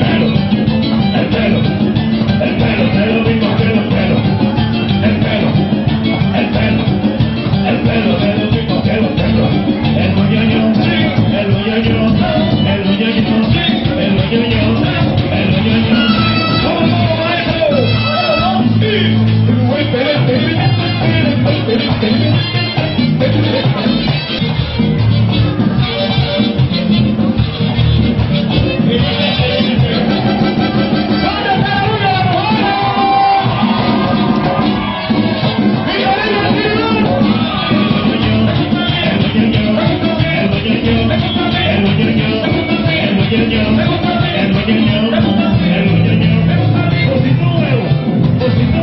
battle. el muñeño, el muñeño, el por.